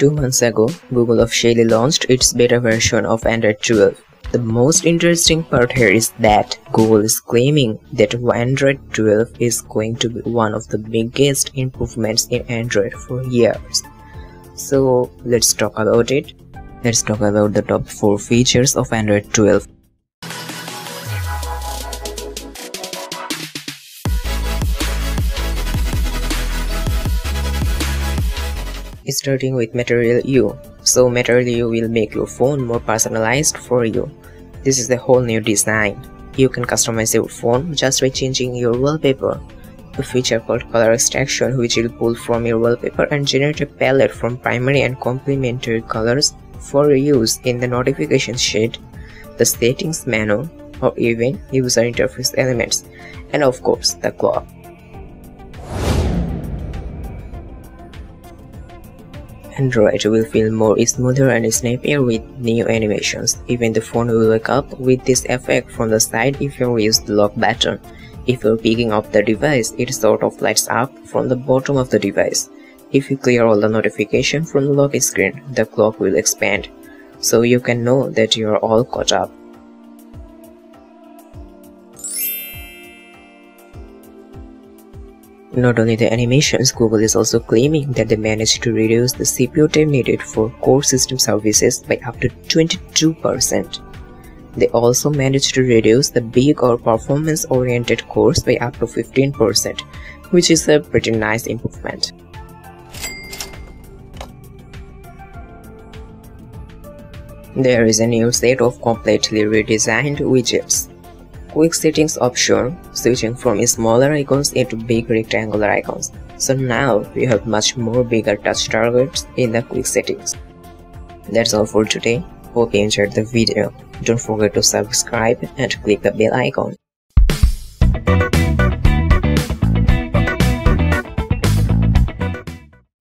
Two months ago, Google officially launched its beta version of Android 12. The most interesting part here is that Google is claiming that Android 12 is going to be one of the biggest improvements in Android for years. So let's talk about it. Let's talk about the top 4 features of Android 12. Starting with Material You. So Material You will make your phone more personalized for you. This is the whole new design. You can customize your phone just by changing your wallpaper. A feature called Color Extraction which will pull from your wallpaper and generate a palette from primary and complementary colors for use in the notification sheet, the settings menu, or even user interface elements, and of course the clock. Android will feel more smoother and snappier with new animations. Even the phone will wake up with this effect from the side if you use the lock button. If you're picking up the device, it sort of lights up from the bottom of the device. If you clear all the notification from the lock screen, the clock will expand, so you can know that you are all caught up. Not only the animations, Google is also claiming that they managed to reduce the CPU time needed for core system services by up to 22%. They also managed to reduce the big or performance-oriented cores by up to 15%, which is a pretty nice improvement. There is a new set of completely redesigned widgets. Quick settings option, switching from smaller icons into big rectangular icons. So now we have much more bigger touch targets in the quick settings. That's all for today. Hope you enjoyed the video. Don't forget to subscribe and click the bell icon.